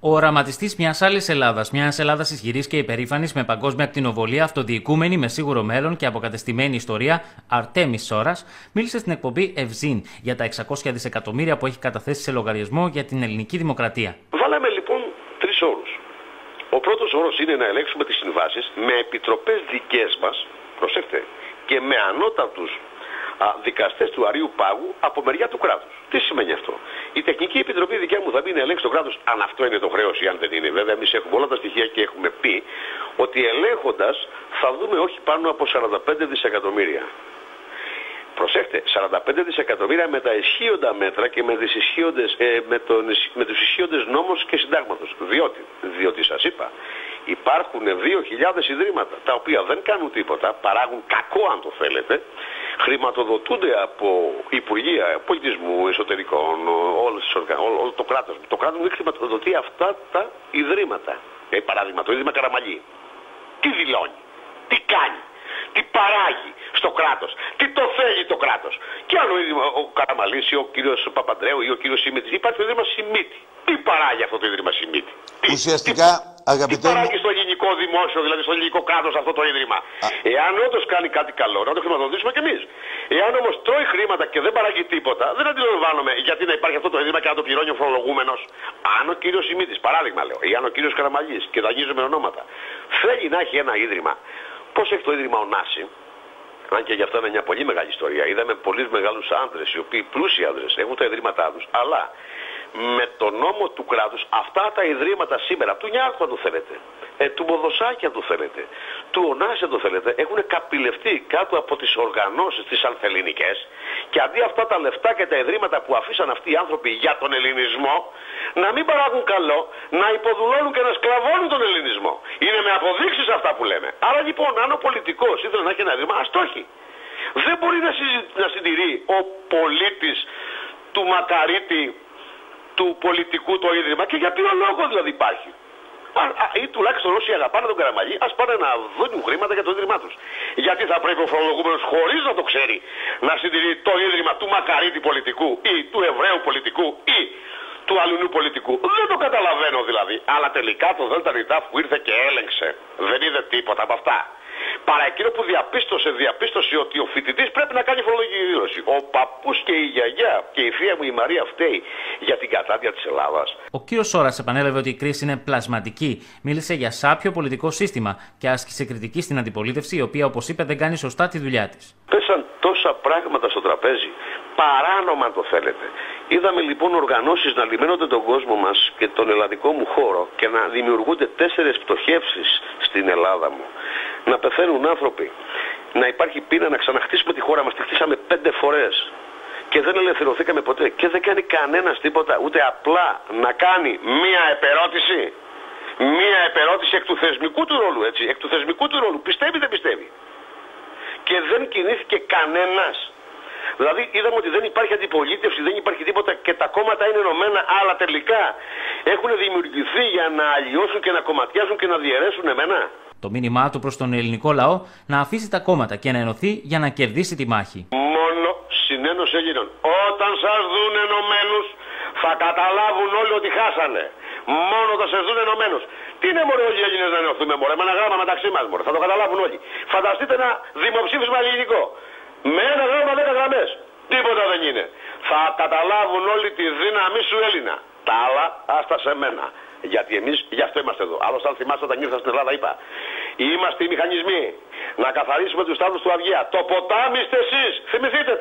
Ο οραματιστής μιας άλλης Ελλάδας, μιας Ελλάδας ισχυρής και υπερήφανης με παγκόσμια ακτινοβολία, αυτοδιοικούμενη με σίγουρο μέλλον και αποκατεστημένη ιστορία, Αρτέμις Σόρας, μίλησε στην εκπομπή Ευζήν για τα 600 δισεκατομμύρια που έχει καταθέσει σε λογαριασμό για την ελληνική δημοκρατία. Βάλαμε λοιπόν τρεις όρους. Ο πρώτος όρος είναι να ελέγξουμε τις συμβάσεις με επιτροπές δικές μας, προσέξτε, και με ανώτατους δικαστές του Αρίου Πάγου από μεριά του κράτους. Τι σημαίνει αυτό; Η Τεχνική Επιτροπή δικιά μου θα μπει να ελέγξει το κράτος, αν αυτό είναι το χρέος ή αν δεν είναι. Βέβαια, εμείς έχουμε όλα τα στοιχεία και έχουμε πει ότι ελέγχοντας θα δούμε όχι πάνω από 45 δισεκατομμύρια. Προσέχτε, 45 δισεκατομμύρια με τα ισχύοντα μέτρα και με, τις ισχύοντες, ε, με, τον, με τους ισχύοντες νόμους και συντάγματος. Διότι, διότι σας είπα, υπάρχουν 2.000 ιδρύματα τα οποία δεν κάνουν τίποτα, παράγουν κακό αν το θέλετε, χρηματοδοτούνται από Υπουργεία Πολιτισμού, Εσωτερικών, όλες τις οργα... όλο, το κράτος. Το κράτος δεν χρηματοδοτεί αυτά τα ιδρύματα. Ε, παράδειγμα, το Ίδρυμα Καραμαλή. Τι δηλώνει, τι κάνει, τι παράγει στο κράτος, τι το θέλει το κράτος. Και άλλο ίδρυμα, ο Καραμαλής ή ο κύριος Παπαντρέου ή ο κύριος Σιμίτης. Υπάρχει το Ίδρυμα Σιμίτη. Τι παράγει αυτό το Ίδρυμα Σιμίτη; Ουσιαστικά, τι, αγαπητέ... Τι παράγει στο ελληνικό δημόσιο, δηλαδή στο ελληνικό κράτος αυτό το Ίδρυμα; Α... Εάν όντως κάνει κάτι καλό, να το χρηματοδοτήσουμε κι εμείς. Εάν όμως τρώει χρήματα και δεν παράγει τίποτα, δεν αντιλαμβάνομαι γιατί να υπάρχει αυτό το Ίδρυμα και να το πληρώνει ο φορολογούμενος. Αν ο κύριος Σιμίτης, παράδειγμα λέω, ή αν ο κύριος Καραμαλής και τα με ονόματα, θέλει να έχει ένα Ίδρυμα, πώς έχει το Ίδρυμα ο Νάση, αν και γι' αυτό είναι μια πολύ μεγάλη ιστορία. Είδαμε πολλούς μεγάλους άντρε, οι οποίοι πλούσιοι άντρε, έχουν τα ιδρύματά τους, αλλά με τον νόμο του κράτους αυτά τα ιδρύματα σήμερα, του Νιάρχου αν το θέλετε, ε, του Μοδοσάκη αν το θέλετε, του Ωνάση αν το θέλετε, έχουν καπηλευτεί κάτω από τις οργανώσεις τις ανθεληνικές και αντί αυτά τα λεφτά και τα ιδρύματα που αφήσαν αυτοί οι άνθρωποι για τον ελληνισμό να μην παράγουν καλό, να υποδουλώνουν και να σκλαβώνουν τον ελληνισμό. Είναι με αποδείξεις αυτά που λέμε. Άρα λοιπόν αν ο πολιτικός ήθελε να έχει ένα ιδρύμα, ας το έχει. Δεν μπορεί να, να συντηρεί ο πολίτης του Μακαρίτη του πολιτικού το ίδρυμα και για ποιο λόγο δηλαδή υπάρχει. Α, α, ή τουλάχιστον όσοι αγαπάνε τον Καραμαλή, ας πάνε να δίνουν χρήματα για το ίδρυμά τους. Γιατί θα πρέπει ο φορολογούμενος χωρίς να το ξέρει να συντηρεί το ίδρυμα του μακαρίτη πολιτικού ή του Εβραίου πολιτικού ή του αλλού πολιτικού. Δεν το καταλαβαίνω δηλαδή. Αλλά τελικά το ΔΕΛΤΑ που ήρθε και έλεγξε δεν είδε τίποτα από αυτά παρά εκείνο που διαπίστωσε, διαπίστωσε ότι ο φοιτητής πρέπει να κάνει φορολογική δήλωση. Ο παππούς και η γιαγιά και η θεία μου η Μαρία φταίει για την κατάδια της Ελλάδας. Ο κύριος Σόρας επανέλαβε ότι η κρίση είναι πλασματική. Μίλησε για σάπιο πολιτικό σύστημα και άσκησε κριτική στην αντιπολίτευση, η οποία, όπως είπε, δεν κάνει σωστά τη δουλειά της. Πέσαν τόσα πράγματα στο τραπέζι. Παράνομα, αν το θέλετε. Είδαμε λοιπόν οργανώσεις να λιμένονται τον κόσμο μας και τον ελλαδικό μου χώρο και να δημιουργούνται τέσσερες πτωχεύσεις στην Ελλάδα μου να πεθαίνουν άνθρωποι, να υπάρχει πείνα να ξαναχτίσουμε τη χώρα μας. Τη χτίσαμε πέντε φορές. Και δεν ελευθερωθήκαμε ποτέ. Και δεν κάνει κανένας τίποτα. Ούτε απλά να κάνει μία επερώτηση. Μία επερώτηση εκ του θεσμικού του ρόλου έτσι, εκ του θεσμικού του ρόλου. Πιστεύει δεν πιστεύει. Και δεν κινήθηκε κανένας. Δηλαδή είδαμε ότι δεν υπάρχει αντιπολίτευση, δεν υπάρχει τίποτα και τα κόμματα είναι ενωμένα, αλλά τελικά έχουν δημιουργηθεί για να αλλοιώσουν και να κομματιάσουν και να διαιρέσουν εμένα. Το μήνυμά του προς τον ελληνικό λαό να αφήσει τα κόμματα και να ενωθεί για να κερδίσει τη μάχη. Μόνο συνένωση Ελλήνων. Όταν σας δουν ενωμένους, θα καταλάβουν όλοι ότι χάσανε. Μόνο όταν σας δουν ενωμένους. Τι είναι μωρέ όλοι οι Έλληνες να ενωθούμε, μωρέ, με ένα γράμμα μεταξύ μας, μωρέ. Θα το καταλάβουν όλοι. Φανταστείτε ένα δημοψήφισμα ελληνικό. Με ένα γράμμα δέκα γραμμές. Τίποτα δεν είναι. Θα καταλάβουν όλοι τη δύναμή σου Έλληνα. Τα άλλα, άστα σε μένα. Γιατί εμείς γι' αυτό είμαστε εδώ. Άλλωστε, αν θυμάστε, όταν ήρθα στην Ελλάδα, είπα: Είμαστε οι μηχανισμοί να καθαρίσουμε τους τάφου του Αυγαία. Το ποτάμι είστε εσείς. Θυμηθείτε